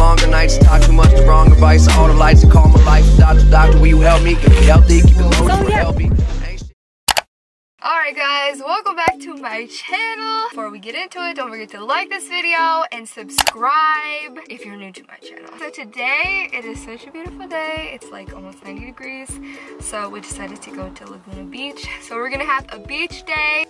longer nights, talk too much, the wrong advice. All the lights and call my life. Doctor, doctor, will you help me? Keep me healthy, keep it low, So, yeah. healthy. Alright guys, welcome back to my channel. Before we get into it, don't forget to like this video and subscribe if you're new to my channel. So today, it is such a beautiful day. It's like almost 90 degrees. So we decided to go to Laguna Beach. So we're gonna have a beach day.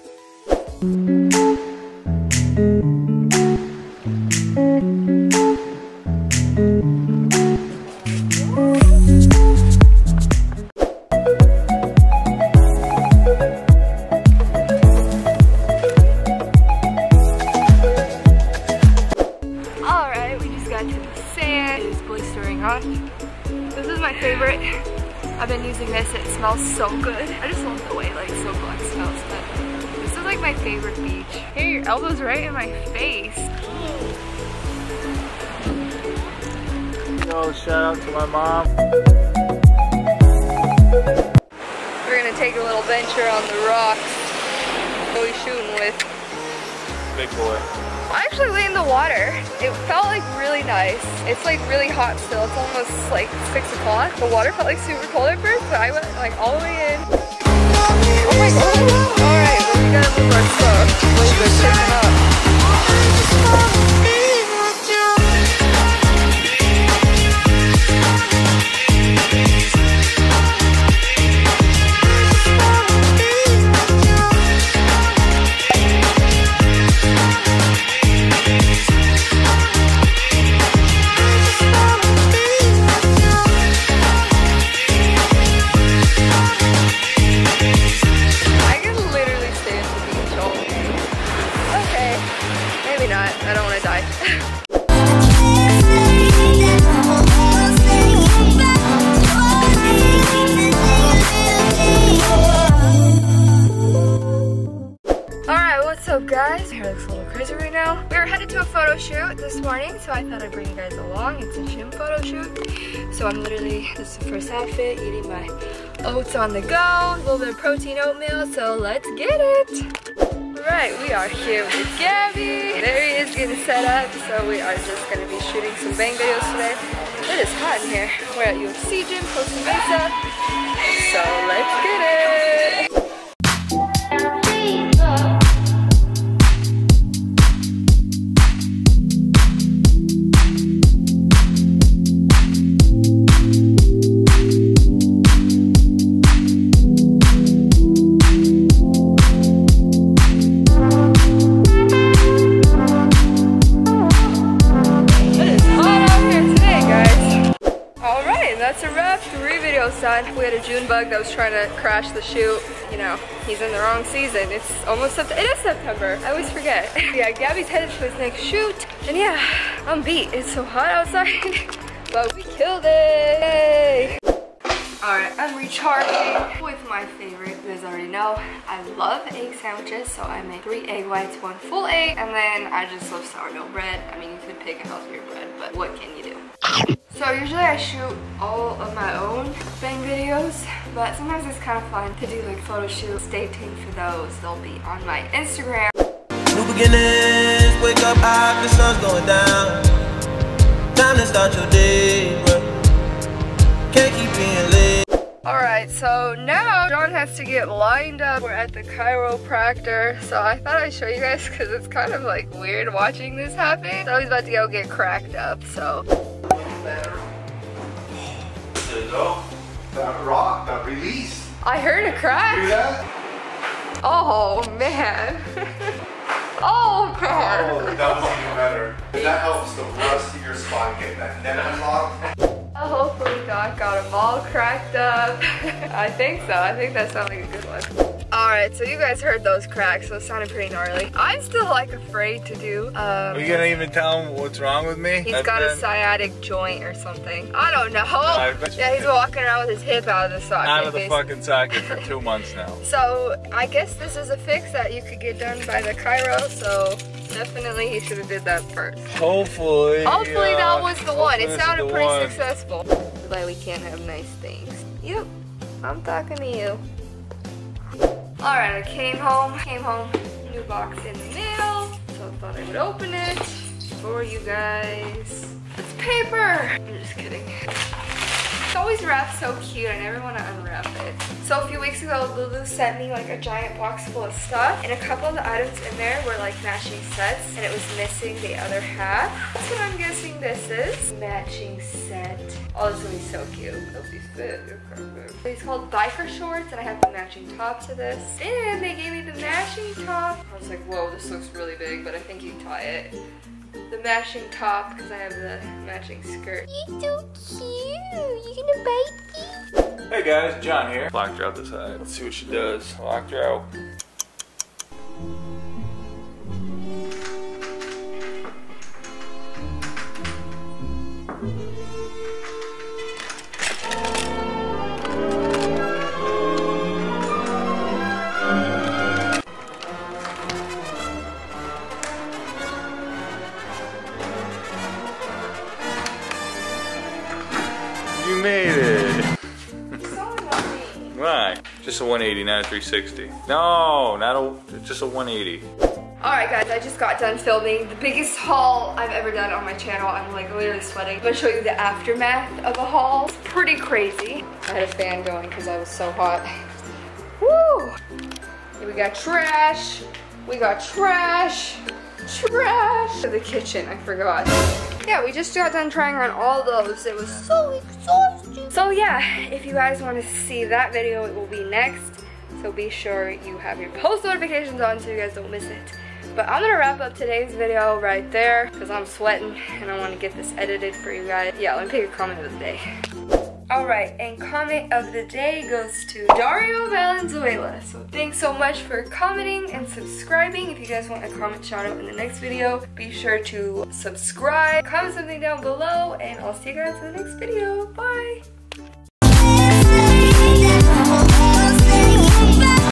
I've been using this. It smells so good. I just love the way like so black smells. But this is like my favorite beach. Hey, your elbow's right in my face. Yo, shout out to my mom. We're gonna take a little venture on the rocks. Are we shooting with? Big boy. I actually lay in the water. It felt like really nice. It's like really hot still. It's almost like six o'clock. The water felt like super cold at first, but I went like all the way in. Oh this morning, so I thought I'd bring you guys along. It's a gym photo shoot. So I'm literally, this is the first outfit, eating my oats on the go, a little bit of protein oatmeal, so let's get it. Alright, we are here with Gabby. There he is getting set up, so we are just gonna be shooting some bang videos today. It is hot in here. We're at UFC gym, Costa Mesa. So let's get. It We had a June bug that was trying to crash the shoot. You know, he's in the wrong season. It's almost September. It is September. I always forget. yeah, Gabby's headed to his next shoot. And yeah, I'm beat. It's so hot outside. but we killed it. Yay. Alright, I'm recharging with my favorite. You guys already know I love egg sandwiches, so I make three egg whites, one full egg, and then I just love sourdough bread. I mean, you could pick a healthier bread, but what can you do? So usually I shoot all of my own videos, but sometimes it's kind of fun to do like photo shoots. Stay tuned for those. They'll be on my Instagram. New beginnings, wake up high, the sun's going down. Time to start your day, bro. Can't keep being late. Alright, so now John has to get lined up. We're at the chiropractor, so I thought I'd show you guys because it's kind of like weird watching this happen. So he's about to go get cracked up, so. There you go. That rock, that release. I heard a Hear that? Oh man. oh Oh, man. Oh, that was even better. That helps the rest of your spine get that net unlocked. Oh, hopefully Doc got them all cracked up. I think so. I think that sounded like a good one. Alright, so you guys heard those cracks, so it sounded pretty gnarly. I'm still like afraid to do. Um, Are you gonna even tell him what's wrong with me? He's I've got a sciatic joint or something. I don't know. You- Yeah, he's walking around with his hip out of the socket. out of the basically. fucking socket for two months now. So I guess this is a fix that you could get done by the chiro. So definitely he should have did that first. Hopefully. Hopefully uh, that was the one. It sounded pretty one. successful. But we can't have nice things. Yep, I'm talking to you. All right, I came home. Came home. New box in the mail. So I thought I would open it for you guys. It's paper I'm just kidding. It's always wrapped so cute. I never want to unwrap it. So a few weeks ago, Lulu sent me like a giant box full of stuff. And a couple of the items in there were like matching sets. And it was missing the other half. That's what I'm guessing this is. Matching set. Oh, this to be so cute. It'll be fit. It's called biker shorts. And I have the matching top to this. And they gave me the matching top. I was like, whoa, this looks really big. But I think you tie it the matching top because I have the matching skirt. You're so cute. You gonna bite me? Hey guys, John here. Locked her out the side. Let's see what she does. Locked her out. You made it. Why? Just a 180, not a 360. No, not a, just a 180. Alright guys, I just got done filming the biggest haul I've ever done on my channel. I'm like literally sweating. I'm gonna show you the aftermath of a haul. It's pretty crazy. I had a fan going because I was so hot. Woo! We got trash. We got trash. Trash. The kitchen, I forgot. Yeah, we just got done trying on all those. It was so exhausting. So yeah, if you guys want to see that video, it will be next. So be sure you have your post notifications on so you guys don't miss it. But I'm gonna wrap up today's video right there because I'm sweating and I want to get this edited for you guys. Yeah, let me pick a comment of the day. Alright, and comment of the day goes to Dario Valenzuela. So thanks so much for commenting and subscribing. If you guys want a comment shout out in the next video, be sure to subscribe, comment something down below, and I'll see you guys in the next video. Bye!